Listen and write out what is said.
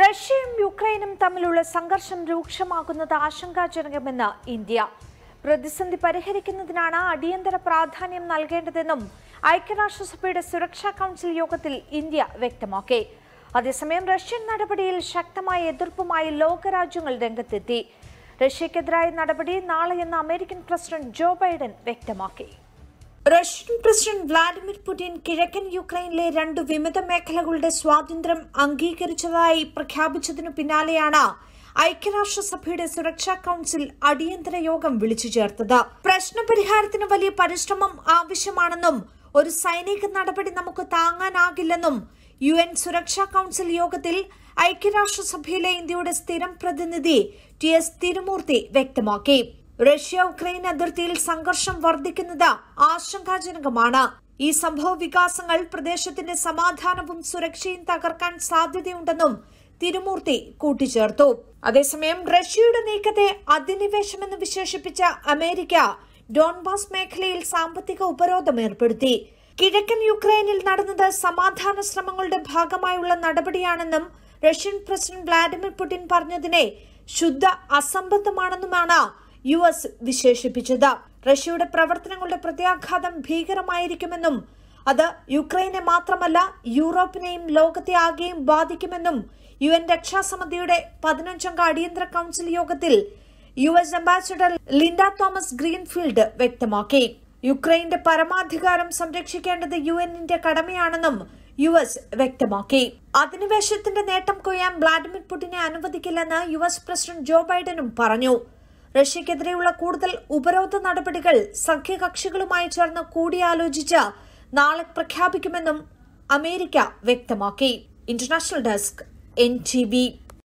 റഷ്യയും യുക്രൈനും തമ്മിലുള്ള സംഘർഷം രൂക്ഷമാകുന്നത് ആശങ്കാജനകമെന്ന് ഇന്ത്യ. പ്രതിസന്ധി പരിഹരിക്കുന്നതിനാണ് അടിയന്തര പ്രാധാന്യം നൽകേണ്ടതെന്നും ഐക്യരാഷ്ട്രസഭയുടെ സുരക്ഷാ കൗൺസിൽ യോഗത്തിൽ ഇന്ത്യ വ്യക്തമാക്കി. അതേസമയം റഷ്യൻ നടപടിയിൽ ശക്തമായ എതിർപ്പുമായി ലോകരാജ്യങ്ങൾ രംഗത്തെത്തി. റഷ്യക്കെതിരായ നടപടി നാളെയെന്ന് അമേരിക്കൻ പ്രസിഡന്റ് ജോ ബൈഡൻ വ്യക്തമാക്കി. റഷ്യൻ പ്രസിഡന്റ് വ്ളാഡിമിർ പുടിൻ കിഴക്കൻ യുക്രൈനിലെ രണ്ട് വിമത മേഖലകളുടെ സ്വാതന്ത്ര്യം അംഗീകരിച്ചതായി പ്രഖ്യാപിച്ചതിനു പിന്നാലെയാണ് ഐക്യരാഷ്ട്രസഭയുടെ സുരക്ഷാ കൌൺസിൽ അടിയന്തര യോഗം വിളിച്ചു ചേർത്തത്. പ്രശ്നപരിഹാരത്തിന് വലിയ പരിശ്രമം ആവശ്യമാണെന്നും ഒരു സൈനിക നടപടി നമുക്ക് താങ്ങാനാകില്ലെന്നും യു എൻ സുരക്ഷാ കൌൺസിൽ യോഗത്തിൽ ഐക്യരാഷ്ട്രസഭയിലെ ഇന്ത്യയുടെ സ്ഥിരം പ്രതിനിധി ടി എസ് തിരുമൂർത്തി വ്യക്തമാക്കി. റഷ്യ ഉക്രൈൻ അതിർത്തിയിൽ സംഘർഷം വർദ്ധിക്കുന്നത് ആശങ്കാജനകമാണ്. ഈ സംഭവ വികാസങ്ങൾ പ്രദേശത്തിന്റെ സമാധാനവും സുരക്ഷയും തകർക്കാൻ സാധ്യതയുണ്ടെന്നും തിരുമൂർത്തി കൂട്ടിച്ചേർത്തു. അതേസമയം റഷ്യയുടെ നീക്കത്തെ അധിനിവേശമെന്ന് വിശേഷിപ്പിച്ച അമേരിക്ക ഡോൺബാസ് മേഖലയിൽ സാമ്പത്തിക ഉപരോധം ഏർപ്പെടുത്തി. കിഴക്കൻ യുക്രൈനിൽ നടന്നത് സമാധാന ശ്രമങ്ങളുടെ ഭാഗമായുള്ള നടപടിയാണെന്നും റഷ്യൻ പ്രസിഡന്റ് വ്ളാഡിമിർ പുടിൻ പറഞ്ഞതിനെ ശുദ്ധ അസംബന്ധമാണെന്നുമാണ് യു എസ് വിശേഷിപ്പിച്ചത്. റഷ്യയുടെ പ്രവർത്തനങ്ങളുടെ പ്രത്യാഘാതം ഭീകരമായിരിക്കുമെന്നും അത് യുക്രൈനെ മാത്രമല്ല യൂറോപ്പിനെയും ലോകത്തെ ആകെയും ബാധിക്കുമെന്നും യു എൻ രക്ഷാസമിതിയുടെ പതിനഞ്ചംഗ അടിയന്തര കൌൺസിൽ യോഗത്തിൽ U S ambassador Linda Thomas Greenfield വ്യക്തമാക്കി. യുക്രൈന്റെ പരമാധികാരം സംരക്ഷിക്കേണ്ടത് യു എന്നിന്റെ കടമയാണെന്നും യു എസ് വ്യക്തമാക്കി. അധിനിവേശത്തിന്റെ നേട്ടം കൊയ്യാൻ വ്ളാഡിമിർ പുടിനെ അനുവദിക്കില്ലെന്ന് യു എസ് പ്രസിഡന്റ് ജോ ബൈഡനും പറഞ്ഞു. റഷ്യക്കെതിരെയുള്ള കൂടുതൽ ഉപരോധ നടപടികൾ സഖ്യകക്ഷികളുമായി ചേർന്ന് കൂടിയാലോചിച്ച് നാളെ പ്രഖ്യാപിക്കുമെന്നും അമേരിക്ക വ്യക്തമാക്കി. International desk N